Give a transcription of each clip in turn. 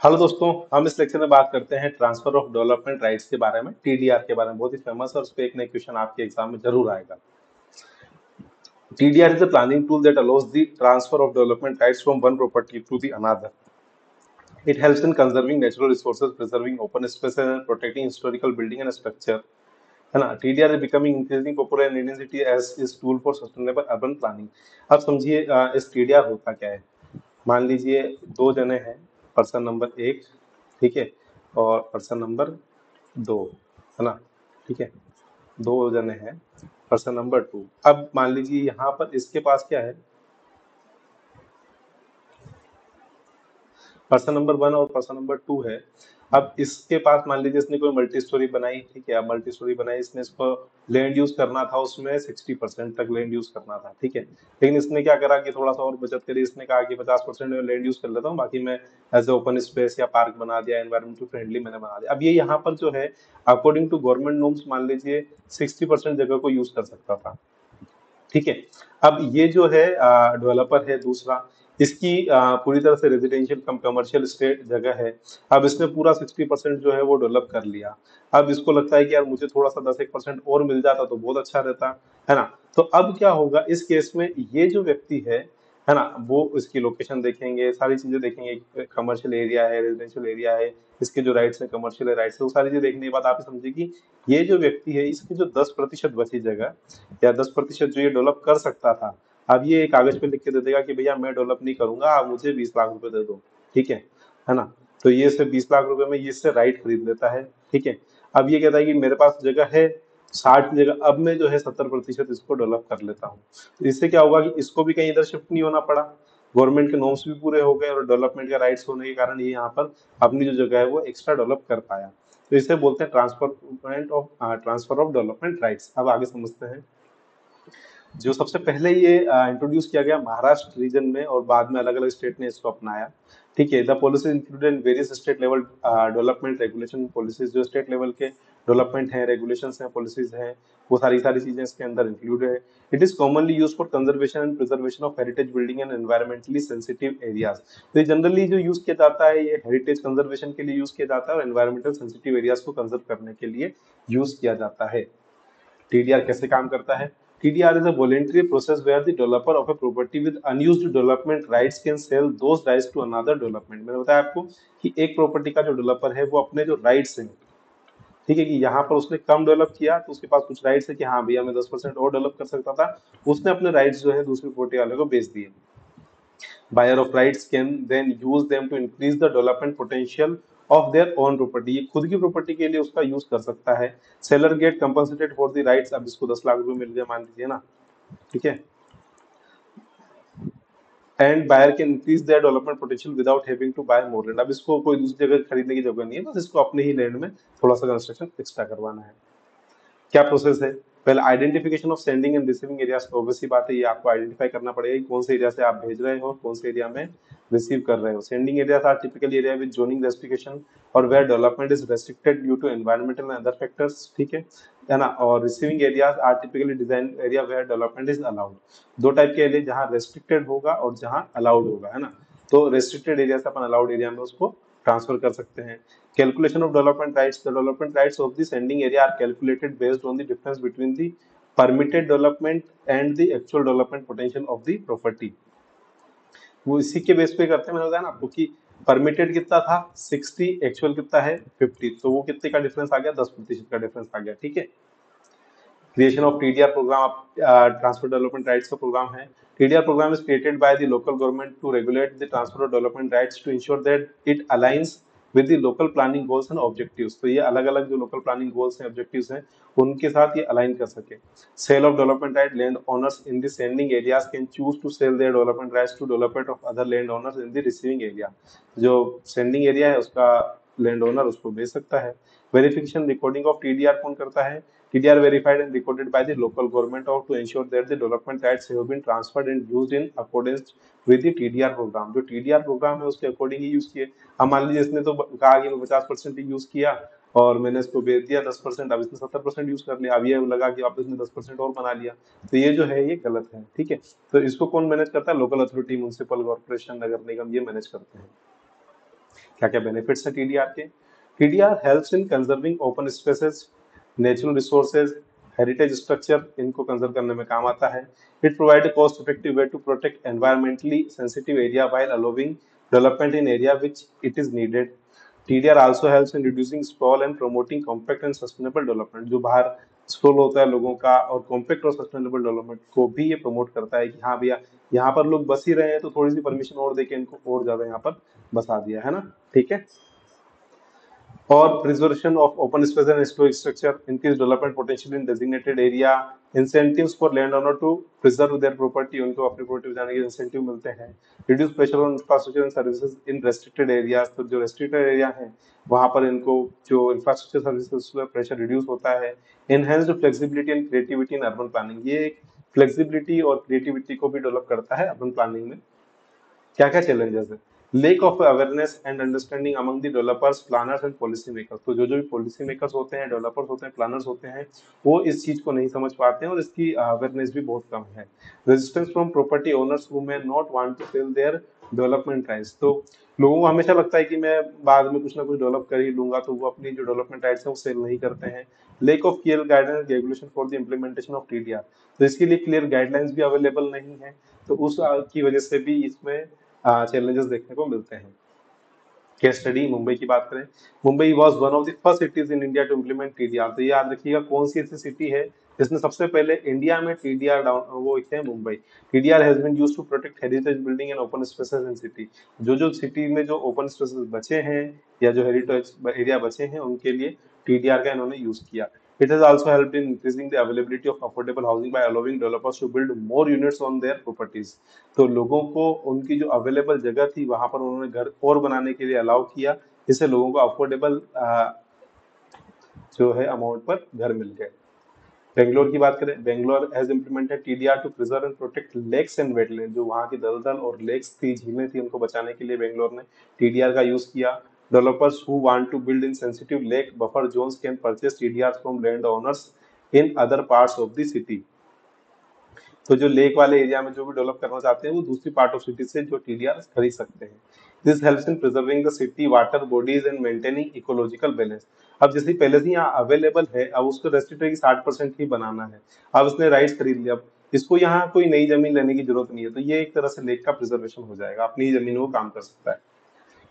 Hello दोस्तों, हम इस लेक्चर में बात करते हैं ट्रांसफ़र ऑफ़ डेवलपमेंट राइट्स के बारे में टीडीआर के बारे में। बहुत ही फ़ेमस और उस पर एक नए क्वेश्चन आपके एग्ज़ाम में ज़रूर आएगा। TDR is the planning tool that allows the transfer of development rights from one property to the another it help in conserving natural resources preserving open space and protecting historical building and structure है ना? T D becoming increasing popular in Indian city as is tool for sustainable urban planning अब समझिए इस T होता क्या है? मान लीजिए, दो जने हैं। पर्सन नंबर एक, ठीक है? और पर्सन नंबर दो, है ना? ठीक है? दो जने हैं। पर्सन नंबर टू अब मान लीजिए यहाँ पर इसके पास क्या है? पर्सन नंबर वन और पर्सन नंबर टू है। अब इसके पास मान लीजिए इसने कोई मल्टी स्टोरी बनाई, ठीक है मल्टी स्टोरी बनाई, इसने इसको लैंड यूज़ करना था, उसमें सिक्सटी परसेंट तक लैंड यूज़ करना था, ठीक है। लेकिन इसने क्या करा कि थोड़ा सा और बचत करी, इसने कहा कि पचास परसेंट में लैंड यूज़ कर लेता हूँ, बाकी मैं एज ए ओपन स्पेस या पार्क बना दिया एनवायरमेंटल फ्रेंडली मैंने बना दिया। अब ये यहाँ पर जो है अकॉर्डिंग टू गवर्नमेंट नॉर्म्स मान लीजिए सिक्सटी परसेंट जगह को यूज़ कर सकता था, ठीक है। अब ये जो है डेवलपर है दूसरा इसकी पूरी तरह से रेजिडेंशियल कम कमर्शियल स्टेट जगह है। अब इसने पूरा 60 परसेंट जो है वो डेवलप कर लिया। अब इसको लगता है कि यार मुझे थोड़ा सा दस एक परसेंट और मिल जाता तो बहुत अच्छा रहता, है ना? तो अब क्या होगा, इस केस में ये जो व्यक्ति है है ना, वो इसकी लोकेशन देखेंगे, सारी चीज़ें देखेंगे कमर्शियल एरिया है रेजिडेंशियल एरिया है, इसके जो राइट्स है कमर्शियल है राइट्स है, वो सारी चीज़ें देखने के बाद आप समझिए कि ये जो व्यक्ति है, इसकी जो दस प्रतिशत बची जगह, या दस प्रतिशत जो ये डेवलप कर सकता था अब ये कागज़ पे लिख के दे देगा कि भैया मैं डेवलप नहीं करूँगा आप मुझे बीस लाख रुपए दे दो ठीक है? है ना? तो ये से बीस लाख रुपए में ये इससे राइट खरीद लेता है ठीक है? अब ये कहता है कि मेरे पास जगह है साठ जगह अब मैं जो है सत्तर प्रतिशत इसको डेवलप कर लेता हूँ। तो इससे क्या होगा कि इसको भी कहीं इधर शिफ्ट नहीं होना पड़ा। गवर्नमेंट के नॉर्म्स भी पूरे हो गए और डेवलपमेंट का राइट्स होने के कारण ये यहाँ पर अपनी जो जगह है वो एक्स्ट्रा डेवलप कर पाया। तो इसे बोलते हैं transfer of transfer of development rights अब आगे समझते हैं। जो सबसे पहले ये इंट्रोड्यूस किया गया महाराष्ट्र रीजन में और बाद में अलग अलग स्टेट ने इसको अपनाया। ठीक है the policy included various state level development regulation policies जो स्टेट लेवल के डेवलपमेंट है रेगुलेशन हैं पॉलिसीज़ हैं, वो सारी सारी चीज़ें इसके अंदर इंक्लूड है। It is commonly use for conservation and preservation of heritage building and environmentally sensitive areas तो ये जनरली जो यूज़ किया जाता है, ये हेरिटेज कंजर्वेशन के लिए यूज़ किया जाता है और एनवायरमेंटल सेंसिटिव एरियाज़ को कंजर्व करने के लिए यूज़ किया जाता है। टीडीआर कैसे काम करता है? TDR is a voluntary process where the developer of a property with unused development rights can sell those rights to another development. मैंने बताया आपको कि एक प्रॉपर्टी का जो डेवलपर है वो अपने जो राइट्स हैं ठीक है कि यहाँ पर उसने कम डेवलप किया तो उसके पास कुछ राइट्स है कि हाँ भैया मैं दस परसेंट और डेवलप कर सकता था उसने अपने राइट्स जो है दूसरी प्रॉपर्टी वाले को बेच दिए buyer of rights can then use them to increase the development potential of their own property ये खुद की प्रॉपर्टी के लिए उसका यूज़ कर सकता है। Seller get compensated for the rights अब इसको दस लाख रुपए मिल गए मान लीजिए ना। ठीक है? And buyer can increase their development potential without having to buy more land अब इसको कोई दूसरी जगह खरीदने की ज़रूरत नहीं है, बस इसको अपने ही लैंड में थोड़ा सा कंस्ट्रक्शन एक्स्ट्रा करवाना है। क्या प्रोसेस है? पहले identification of sending and receiving areas तो ऑब्वियसली बात है, ये आपको आइडेंटिफाई करना पड़ेगा कौन से एरिया से आप भेज रहे हो, कौन से एरिया में रिसीव कर रहे हो। Sending areas are typical area with zoning restriction और where development is restricted due to environmental and other factors ठीक है? है ना? और receiving areas are typically design area where development is allowed दो टाइप के एरिया जहाँ रेस्ट्रिक्टेड होगा और जहाँ अलाउड होगा, है ना? तो रेस्ट्रिक्टेड एरिया से अपन अलाउड एरिया में उसको ट्रांसफ़र कर सकते हैं। Calculation of development rights the development rights of the sending area are calculated based on the difference between the permitted development and the actual development potential of the property वो इसी के base पे करते हैं मैंने बताया ना आपको कि परमिटेड कितना था 60 एक्चुअल कितना है 50 तो वो कितने का डिफरेंस आ गया 10 प्रतिशत का डिफरेंस आ गया ठीक है creation of TDR program transfer development rights का प्रोग्राम है TDR program is created by the local government to regulate the transfer of development rights to ensure that it aligns with the local planning goals and objectives तो ये अलग अलग जो local planning goals हैं objectives हैं, उनके साथ ये अलाइन कर सके। Sale of development right land owners in the sending areas can choose to sell their development rights to development of other land owners in the receiving area जो sending area है, उसका land owner उसको बेच सकता है। Verification recording of TDR कौन करता है? TDR verified and recorded by the local government or to ensure that the development rights have been transferred and used in accordance the TDR program. जो TDR program है, उसके according ही use किए। हम मान लीजिए, इसने तो कहा कि मैं पचास परसेंट ही यूज़ किया और मैंने इसको बेच दिया दस परसेंट। अब इसने सत्तर परसेंट यूज़ कर लिया। अब ये लगा कि वापस इसने दस परसेंट और बना लिया। तो ये जो है, ये गलत है, ठीक है? तो इसको कौन मैनेज करता है? लोकल अथॉरिटी म्यूनसिपल कॉर्पोरेशन नगर निगम, ये मैनेज करते हैं। क्या क्या बेनिफिट्स है टीडीआर के? TDR helps in conserving open spaces natural resources heritage structure इनको कंजर्व करने में काम आता है। It provide cost effective way to protect environmentally sensitive area while allowing development in area which it is needed TDR also helps in reducing sprawl and promoting compact and sustainable development जो बाहर sprawl होता है लोगों का, और compact और sustainable development को भी ये प्रमोट करता है कि हाँ भैया, यहाँ पर लोग बस ही रहे हैं तो थोड़ी सी परमिशन और देके इनको और ज़्यादा यहाँ पर बसा दिया, है ना? ठीक है? और preservation of open space and historic structure increase development potential in designated area incentive for land owner to preserve their property उनको अपनी प्रॉपर्टी बचाने के इंसेंटिव मिलते हैं. Reduce pressure on infrastructure and services in restricted area तो जो restricted area है, वहाँ पर इनको जो इंफ्रास्ट्रक्चर सर्विसेज़ पर प्रेशर रिड्यूस होता है. Enhanced flexibility and creativity in urban planning ये एक फ्लेक्सिबिलिटी और क्रिएटिविटी को भी डेवलप करता है अर्बन प्लानिंग में. क्या क्या चैलेंजेस है? Lack of awareness and understanding among the developers planners and policy makers तो जो जो भी पॉलिसी मेकर्स होते हैं डेवलपर्स होते हैं प्लानर्स होते हैं, वो इस चीज़ को नहीं समझ पाते हैं और इसकी अवेयरनेस भी बहुत कम है। Resistance from property owners who may not want to sell their development rights तो लोगों को हमेशा लगता है कि मैं बाद में कुछ ना कुछ डेवलप कर ही लूँगा तो वो अपनी जो डेवलपमेंट राइट्स है, वो सेल नहीं करते हैं। Lack of clear guidance regulation for the implementation of TDR तो इसके लिए क्लियर गाइडलाइंस भी अवेलेबल नहीं है। तो उस की वजह से भी इसमें चैलेंजेस देखने को मिलते हैं। केस स्टडी मुंबई की बात करें। Mumbai was one of the first cities in India to implement TDR तो ये याद रखिएगा कौन सी ऐसी सिटी है जिसने सबसे पहले इंडिया में टीडीआर डाउन वो है Mumbai. TDR has been used to protect heritage building and open spaces in city जो जो सिटी में जो ओपन स्पेसेस बचे हैं या जो हेरिटेज एरिया बचे हैं, उनके लिए टीडीआर का इन्होंने यूज़ किया। It has also helped in increasing the availability of affordable housing by allowing developers to build more units on their properties. तो लोगों को उनकी जो अवेलेबल जगह थी, वहाँ पर उन्होंने घर और बनाने के लिए अलाउ किया। इससे लोगों को अफोर्डेबल जो है अमाउंट पर घर मिल गए बेंगलोर की बात करें, Bangalore has implemented TDR to preserve and protect lakes and wetland जो वहाँ की दलदल और लेक्स थी, झीलें थी उनको बचाने के लिए बेंगलोर ने टीडीआर का यूज़ किया। Developers who want to build in sensitive lake buffer zones can purchase TDRs from landowners in other parts of the city. तो जो लेक वाले एरिया में जो भी डेवलप करना चाहते हैं, वो दूसरी पार्ट ऑफ़ सिटी से जो टीडीआर खरीद सकते हैं। This helps in preserving the city water bodies and maintaining ecological balance अब जैसे पहले से यहाँ अवेलेबल है, अब उसको रेस्ट्रिक्टेड साठ परसेंट ही बनाना है। अब उसने राइट्स खरीद लिया। अब इसको यहाँ कोई नई ज़मीन लेने की ज़रूरत नहीं है। तो ये एक तरह से लेक का प्रिजर्वेशन हो जाएगा। अपनी ज़मीन वो काम कर सकता है।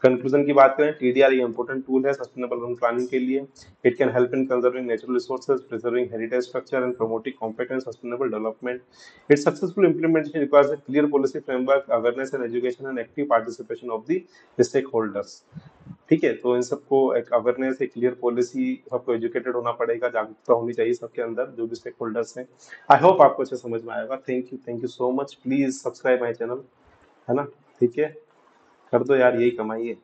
कंक्लूजन की बात करें टीडीआर एक इंपॉर्टेंट टूल है सस्टेनेबल अर्बन प्लानिंग के लिए। It can help in conserving natural resources preserving heritage structure and promoting compact and sustainable development its successful implementation requires a clear policy framework awareness and education and active participation of the stakeholders ठीक है तो इन सबको एक awareness एक clear policy सबको educated होना पड़ेगा, जागरूकता होनी चाहिए सबके अंदर, जो भी स्टेक होल्डर्स हैं। आई होप आपको अच्छे समझ में आएगा thank you thank you so much please subscribe my channel है ना? ठीक है? कर दो यार यही कमाइए